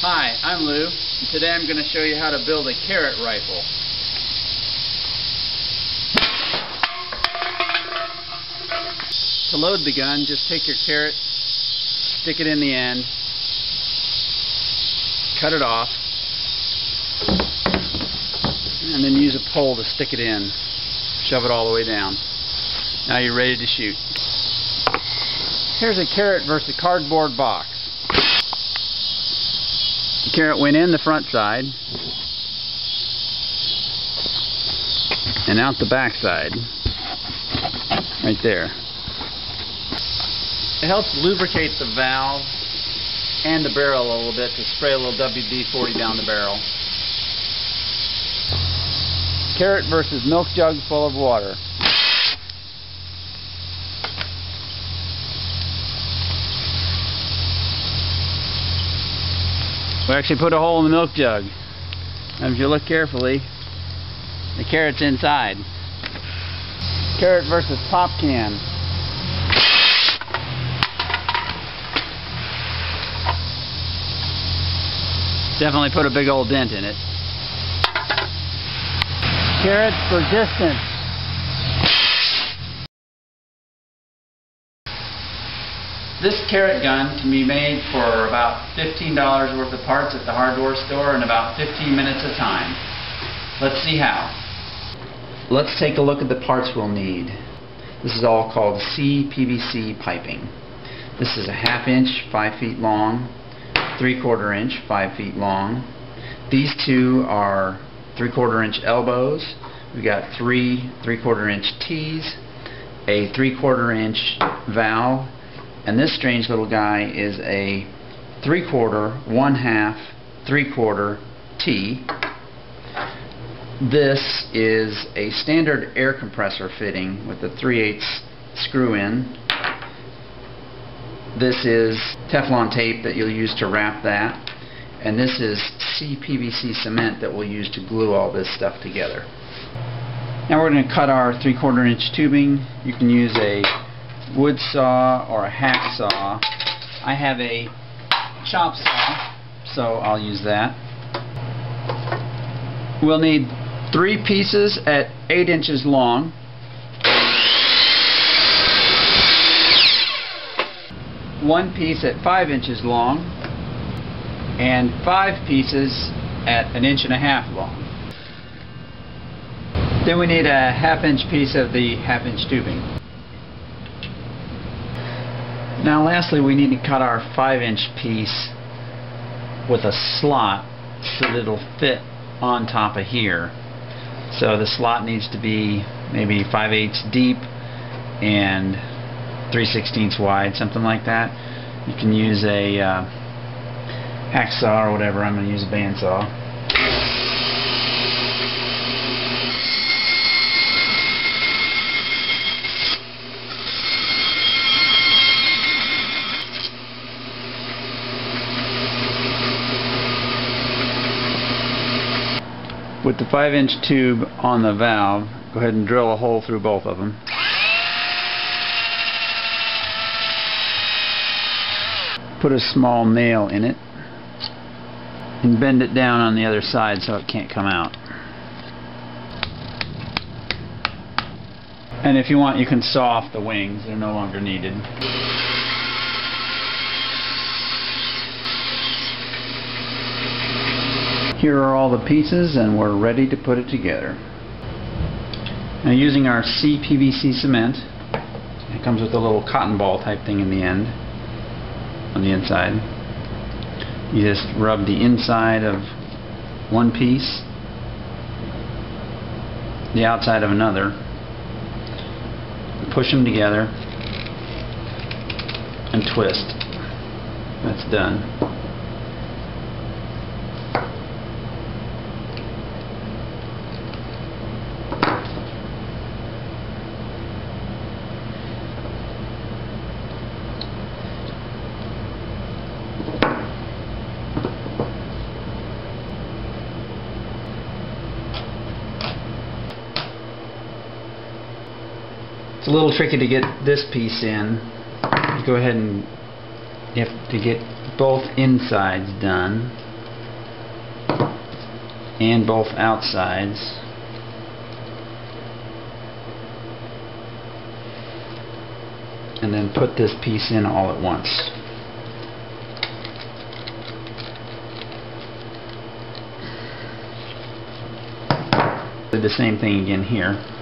Hi, I'm Lou, and today I'm going to show you how to build a carrot rifle. To load the gun, just take your carrot, stick it in the end, cut it off, and then use a pole to stick it in. Shove it all the way down. Now you're ready to shoot. Here's a carrot versus a cardboard box. The carrot went in the front side and out the back side. Right there. It helps lubricate the valve and the barrel a little bit to spray a little WD-40 down the barrel. Carrot versus milk jug full of water. We actually put a hole in the milk jug. And if you look carefully, the carrot's inside. Carrot versus pop can. Definitely put a big old dent in it. Carrots for distance. This carrot gun can be made for about $15 worth of parts at the hardware store in about 15 minutes of time. Let's see how. Let's take a look at the parts we'll need. This is all called CPVC piping. This is a half inch, 5 feet long, 3 quarter inch, 5 feet long. These two are 3 quarter inch elbows. We've got three 3 quarter inch T's, a 3 quarter inch valve, and this strange little guy is a 3 quarter, 1 half, 3 quarter T. This is a standard air compressor fitting with a 3 8 screw in. This is Teflon tape that you'll use to wrap that. And this is CPVC cement that we'll use to glue all this stuff together. Now we're going to cut our 3 quarter inch tubing. You can use a wood saw or a hacksaw. I have a chop saw, so I'll use that. We'll need three pieces at 8 inches long. One piece at 5 inches long and five pieces at an inch and a half long. Then we need a half inch piece of the half inch tubing. Now lastly we need to cut our 5 inch piece with a slot so that it'll fit on top of here. So the slot needs to be maybe 5 eighths deep and 3 16ths wide, something like that. You can use a uh, hacksaw or whatever. I'm going to use a bandsaw. The 5 inch tube on the valve, go ahead and drill a hole through both of them. Put a small nail in it and bend it down on the other side so it can't come out. And if you want you can saw off the wings, they're no longer needed. Here are all the pieces and we're ready to put it together. Now using our CPVC cement, it comes with a little cotton ball type thing in the end, on the inside. You just rub the inside of one piece, the outside of another, push them together, and twist. That's done. A little tricky to get this piece in. Go ahead and you have to get both insides done. and both outsides. And then put this piece in all at once. Do the same thing again here.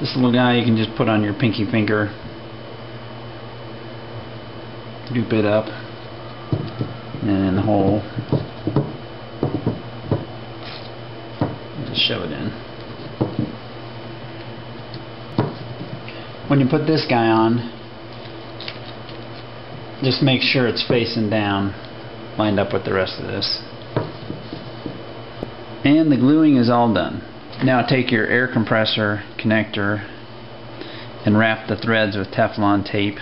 This little guy you can just put on your pinky finger. Dupe it up. And in the hole. Just shove it in. When you put this guy on, just make sure it's facing down, lined up with the rest of this. And the gluing is all done. Now take your air compressor connector and wrap the threads with Teflon tape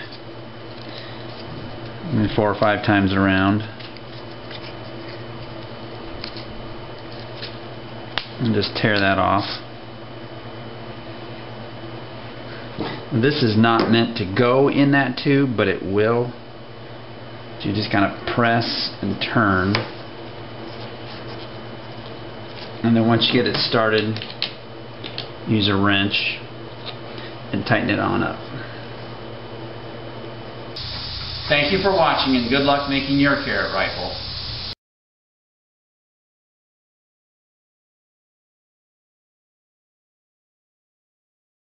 four or five times around. And just tear that off. This is not meant to go in that tube, but it will. So you just kind of press and turn. And then once you get it started, use a wrench and tighten it on up. Thank you for watching and good luck making your carrot rifle.